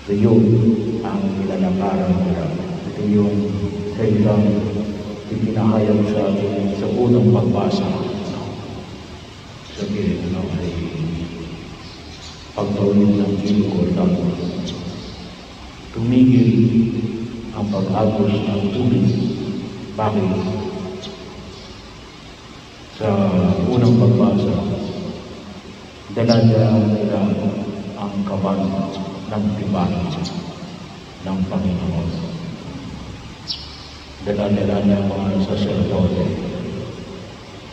Ito yung ang nilalakaran nila. Ito yung kailang ipinahayag sa atin sa unang pagbasa. Sabihin, ano, ay pagtawid ng ilog tumigil ang pag-agos ng tubig. Bakit? Sa unang pagbasa, dala-dala nila ang kaban ng tipan ng Panginoon. Dala-dala ng mga saserdote.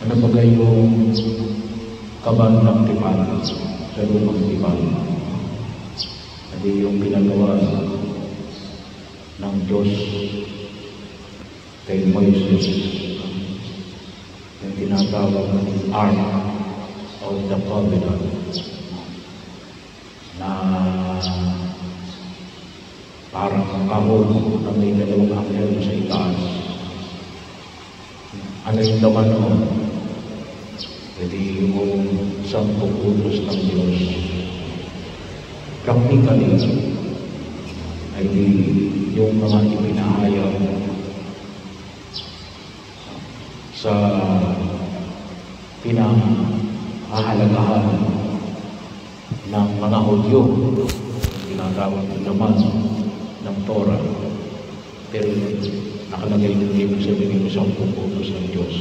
Ano ba yung kaban ng tipan sa lumang tipan? Hindi yung pinagawa ng Diyos kay Moises yung tinatawag ng Ark of the Covenant parang kahon na may dalawang anghel sa itaas. Ano yung laman nun? Pwede yung sampung utos ng Diyos. Practically, ay yung mga ipinahayag sa pinahahalagahan ng mga Hudyo, tinatawag ng laman ng Torah. Pero nakalagay din ibig sabihin ng isang puputos ng Diyos.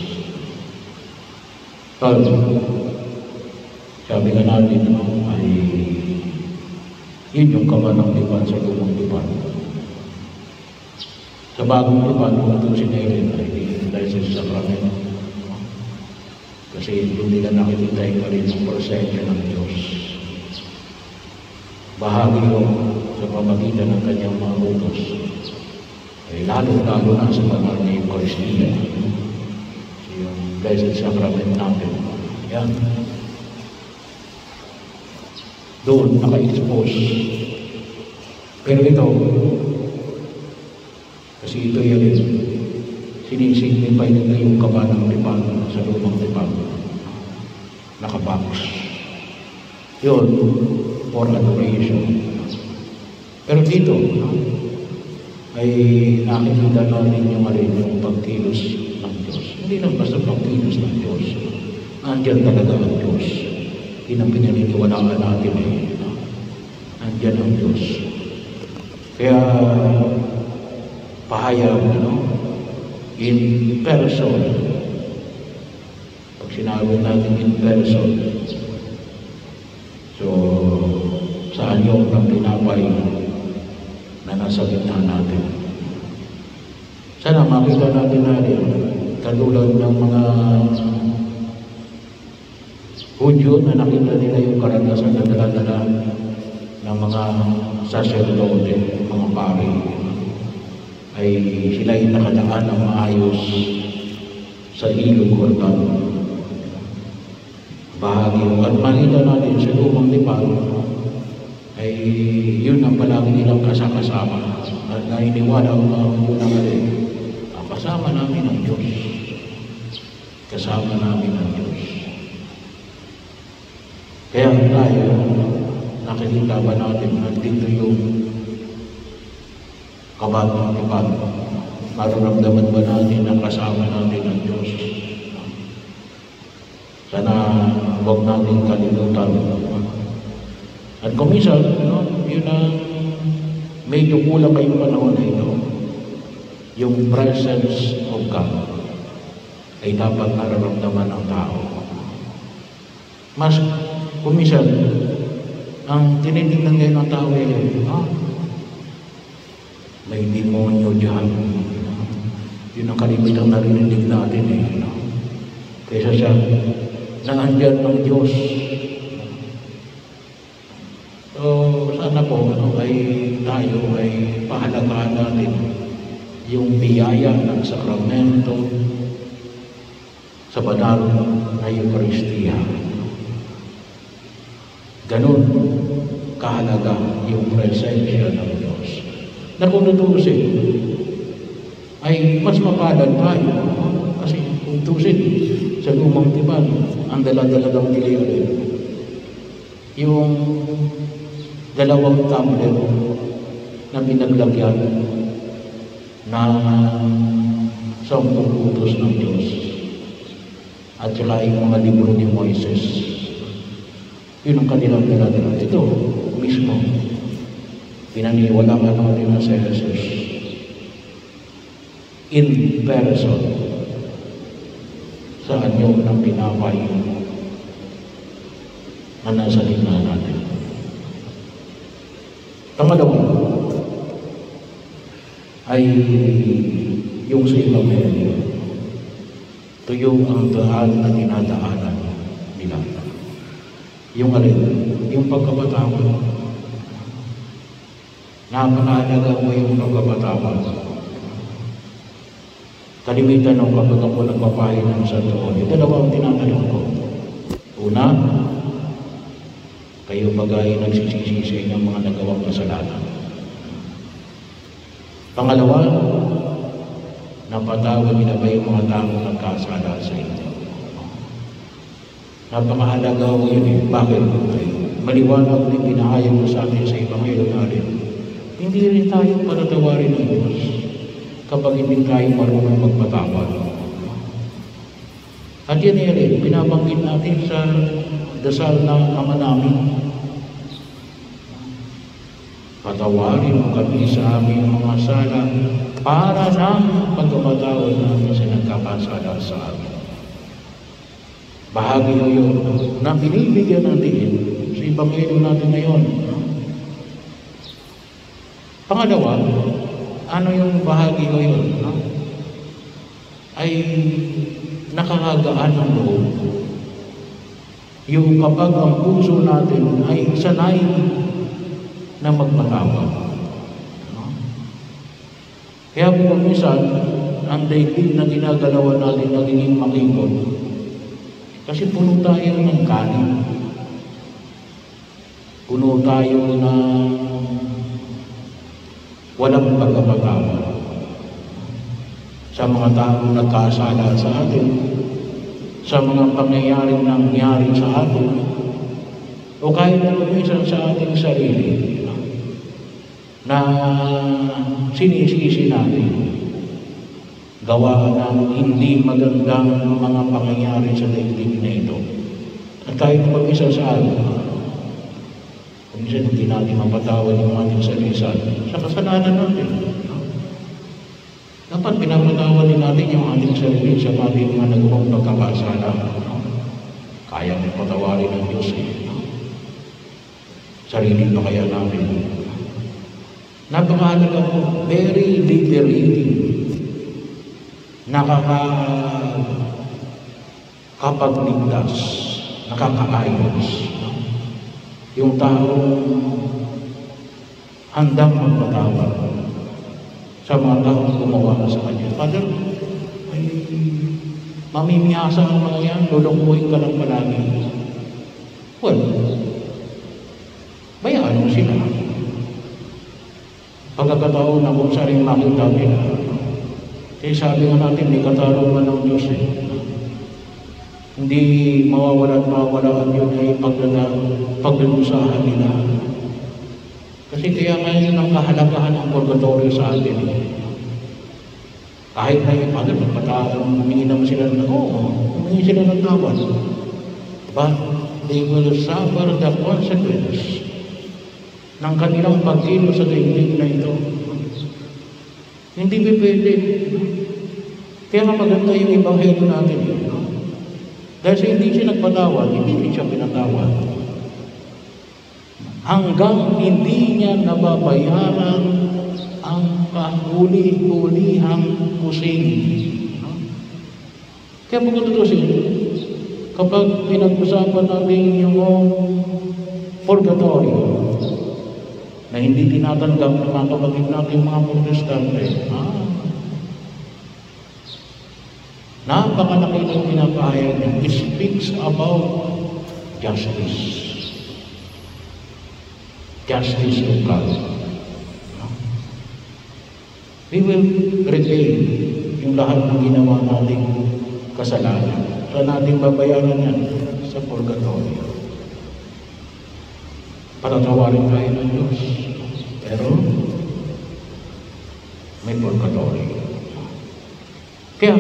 Third, sabi nga natin no, ay yun yung kamanang dipan sa lumang dipan. Sa bagong dipan, kung ito sinayin ay dahil sa sakramento. Kasi doon nila nakikita pa rin ang presensya ng Diyos. Bahagi yun sa pamagitan ng kanyang mga utos. Eh, lalo-lalo na sa banal na Eucharistia. Yung Blessed Sacrament natin. Yan. Doon, naka-expose. Pero ito, kasi ito yan, sinisignify nila yung kaba ng lipan sa lumang lipan. Nakabox. Yun, for adoration. Pero dito, ay nakikita natin yung alin yung pagkilos ng Diyos. Hindi lang basta pagkilos ng Diyos. Andiyan talaga ang Diyos. Yun ang pinaniniwalaan natin eh. No? Andiyan ang Diyos. Kaya, pahayag, ano? In person. Pag sinabi natin in person, so, saan yung ang pinapay na nasa gitna natin? Sana makita natin natin, katulad ng mga Hudyo na nakita nila yung karanasan na dala-dala ng mga sacerdote, mga pari, ay sila yung nakadaan ng maayos sa ilog Jordan. Bahagi at makita natin sa lumang lipan ay yun ang palagi nilang kasakasama at nainiwala ang mga Hudyo na galing. Ang kasama namin ang Diyos. Kasama namin ang Diyos. Kaya tayo, nakikita ba natin na dito yung kabagang ipan? Mararamdaman ba natin na kasama natin ang Diyos? Sana huwag natin kalimutan. At kung minsan, no, yun ang medyo kulang kayong panahon na ito. Yung presence of God ay dapat nararamdaman ng tao. Mas Kumisan, ang tinitingnan ngayon ng tao ay, ah, may demonyo dyan. Yun ang kalimitang narinig natin eh. No? Kaysa sa naandyan ng Diyos. So, sana po ano, ay tayo ay pahalagaan natin yung biyaya ng sakramento sa banal na Eucharistia. Ganon kahalaga yung presensya ng Diyos. Na kung natusin, ay mas mapalad tayo. Kasi kung tusin, sa lumang tiban, ang dala-dala ng kilirin. Yung dalawang tablet na binaglagyan na sampung utos ng Diyos at saka yung mga libro ni Moises. Yun ang kanilang pinadala. Ito, mismo, pinaniwalaan natin na si Jesus in person sa anyo ng pinapay na nasa gitna natin. Pangalawa, ay yung sa Ebanghelyo. Yung ang daan na dinadaanan nila. Yung alin, yung pagkabatawan. Napakahalaga mo yung pagkabatawan. Kalimitan ng kapag ako nagpapahin ng sa. Ito dalawang tinatanong ko. Una, kayo bagay nagsisisi sa inyong mga nagawang kasalanan. Pangalawa, napatawad niyo na ba yung mga taong nagkasala sa inyo? Napakahalaga ko yun eh. Bakit? Maliwanag din pinahayag mo sa atin sa Ebanghelyo natin. Hindi rin tayo panatawarin ng Diyos kapag hindi tayo marunong magpatawad. At yan yan eh, pinabanggit natin sa dasal ng Ama namin. Patawarin mo kami sa aming mga sala para ng pagkamatawad namin sa nagkakasala sa amin. Bahagi yun na binibigyan natin sa Ebanghelyo natin ngayon. Pangalawa, ano yung bahagi yun? No? Ay nakakagaan ng loob. Yung kapag ang puso natin ay sanay na magpatawad. No? Kaya po minsan, ang daigdig na ginagalawan natin nagiging makikot. Kasi puno tayo ng kanin. Puno tayo ng walang pagkapatawad sa mga taong nagkasala sa atin, sa mga pangyayaring nangyari sa atin, o kahit na minsan sa ating sarili na sinisisi natin gawa ng hindi magandang mga pangyayari sa daigdig na ito. At kahit mag-isa sa atin, kung minsan hindi natin mapatawad yung ating sarili sa atin, sa kasalanan natin. Dapat pinapatawad din natin yung ating sarili sa ating mga nagawang pagkakasala. Kaya may patawarin ng Diyos eh. Sarili pa kaya natin. Napakahalaga po, very liberating. Nakaka kapagligtas, nakakaayos. Yung taong handang magpatawad sa mga taong gumawa sa kanya. Father, ay mamimiyasa ang mga yan, lulungkuhin ka lang palagi. Well, bayaan mo sila. Pagkakataon na kung saan makita nila, eh sabi nga natin, may katarungan ng Diyos eh. Hindi mawawala at mawawalaan yun ay pagdala, pagdalusahan nila. Kasi kaya ngayon ang kahalagahan ng purgatorio sa atin. Kahit na yung pagod, magpataong humingi naman sila ng, oo, oh, humingi sila ng tawad. But they will suffer the consequence ng kanilang pagkilo sa daigdig na ito. Hindi ba pwede? Kaya nga maganda yung ibanghelyo natin. Dahil sa hindi siya nagpatawad, hindi siya pinatawad. Hanggang hindi niya nababayaran ang kahuli-hulihang kusing. Kaya po tutusin, kapag pinag-usapan natin yung purgatorio, na hindi tinatanggap ng mga kapatid natin mga protestante. Ah, napakalaki ng pinapahayag niya. It speaks about justice. Justice of God. We will repay yung lahat ng ginawa nating kasalanan. So natin babayaran yan sa purgatorio. Patatawarin tayo ng Diyos. Pero, may purgatory. Kaya,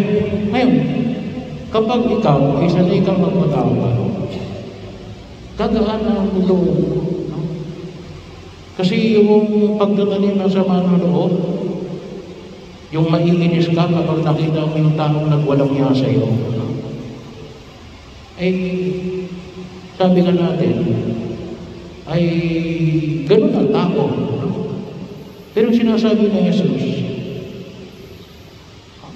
ngayon, kapag ikaw ay sanay kang magpatawad, gagaan ang loob. Kasi yung pagdadaling ng sama ng loob, yung maiinis ka kapag nakita mo yung taong nagwalang niya sa iyo. Ay, sabi nga natin, ay ganun ang tao. Pero sinasabi ni Jesus,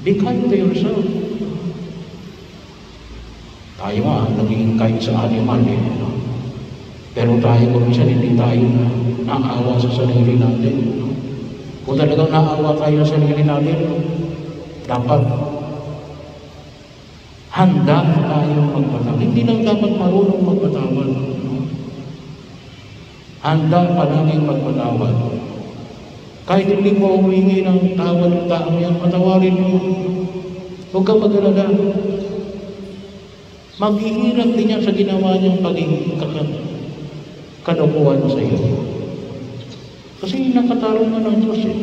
be kind to yourself. Tayo nga, naging kind sa animal eh. No? Pero tayo kung minsan hindi tayo na naawa sa sarili natin. No? Kung talagang naawa tayo sa sarili natin, dapat handa tayo magpatawad. Hindi lang dapat marunong magpatawad. Handa palaging magpatawad. Kahit hindi mo humingi ng tawad ng taong yan, patawarin mo. Huwag kang mag-alala. Maghihirap din yan sa ginawa niyang pagiging kalokohan sa iyo. Kasi nakatarong na ng Diyos eh.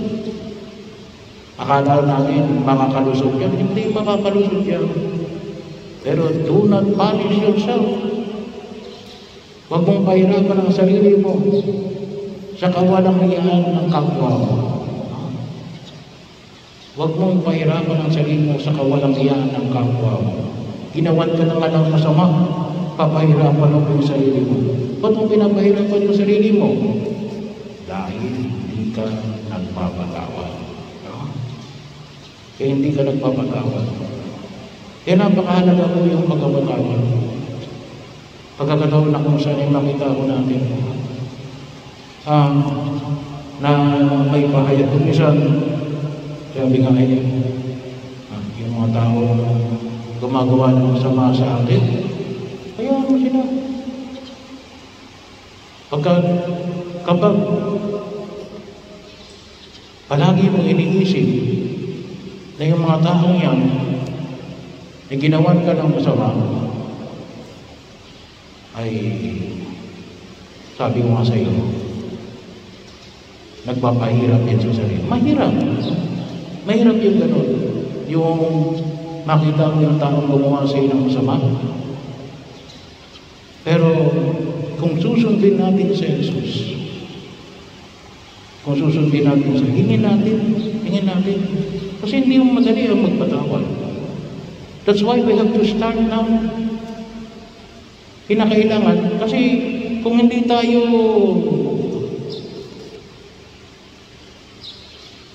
Akala namin makakalusot yan. Hindi makakalusot yan. Pero do not punish yourself. Huwag mong pahirapan ang sarili mo sa kawalang hiyaan ng kapwa mo. Huwag mong pahirapan ang sarili mo sa kawalang hiyaan ng kapwa mo. Ginawan ka ng alang masama, papahirapan mo yung sarili mo. Mo pinapahirapan yung sarili mo? Dahil hindi ka nagpapatawad. No? Kaya hindi ka nagpapatawad. Kaya napakahalaga po yung pagkapatawad. Pagkakataon na kung saan yung makita ko natin. Um, na may pahayag. Kung minsan, sabi nga ngayon, ah, yung mga tao gumagawa ng masama sa atin, kaya ano sila? Pagka, kapag palagi mong iniisip na yung mga taong yan na ginawan ka ng masama, ay sabi ko nga sa iyo, nagpapahirap yan sa sarili. Mahirap. Mahirap yung ganun. Yung makita mo yung taong gumawa sa iyo ng masama. Pero kung susundin natin sa Jesus, kung susundin natin sa hingin natin, hingin natin. Kasi hindi mo madali ang magpatawad. That's why we have to start now. Kinakailangan. Kasi kung hindi tayo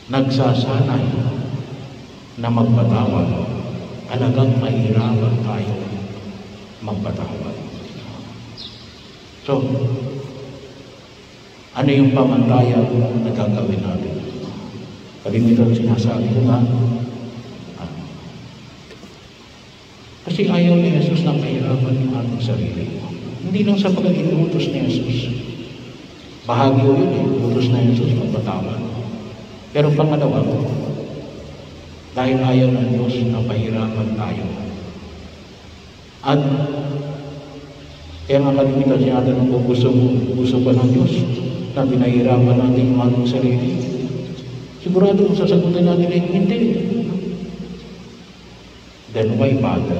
nagsasanay na magpatawad, talagang mahirapan tayo magpatawad. So, ano yung pamantayan na gagawin natin? Kalimitan sinasabi ko nga, ah, kasi ayaw ni Jesus na mahirapan yung ating sarili. Hindi lang sa pag-inutos ni Jesus. Bahagi yun eh, utos na Jesus magpatawad. Pero pangalawa, dahil ayaw ng Diyos na pahirapan tayo. At kaya nga kalimitan siya natin kung gusto, gusto pa ng Diyos na pinahirapan natin yung ating sarili. Sigurado kung sasagutin natin ay hindi. Then why bother?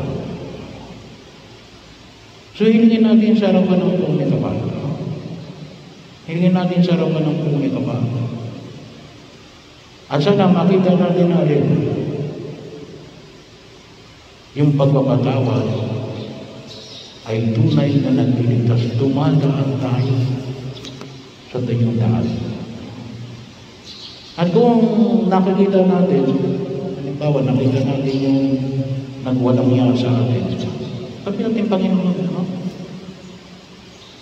So hilingin natin sa harapan ng pumuli kapal. Hilingin natin sa harapan ng pumuli kapal. At sana makita natin natin yung pagpapatawad ay tunay na nagliligtas. Dumadaan tayo sa tayong daan. At kung nakikita natin, halimbawa nakita natin yung nagwalang niya sa atin, sabi natin, Panginoon, no?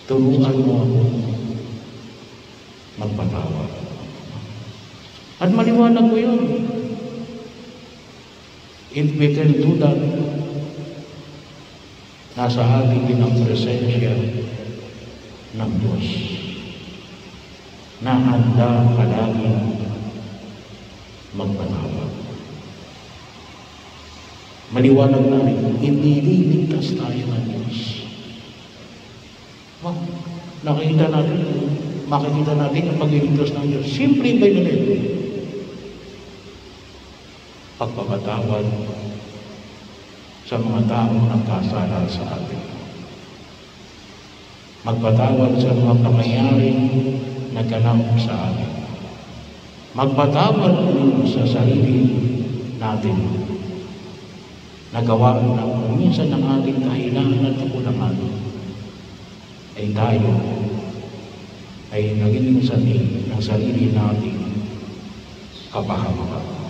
turuan mo ako magpatawad. At maliwanag ko yun. If we can do that, nasa ating din ang presensya ng Diyos na handa palaging magpatawad. Maliwanag namin, hindi liligtas tayo ng Diyos Ma, nakikita natin, makikita natin ang pagliligtas ng Diyos. Simple ba yun Pagpapatawad sa mga taong nagkasala sa atin. Magpatawad sa mga pangyayaring naganap sa atin. Magpatawad sa sarili natin nagawa na kung minsan ng ating kahilangan at kakulangan ay tayo ay naging sanhi ng sarili nating kapahamakan.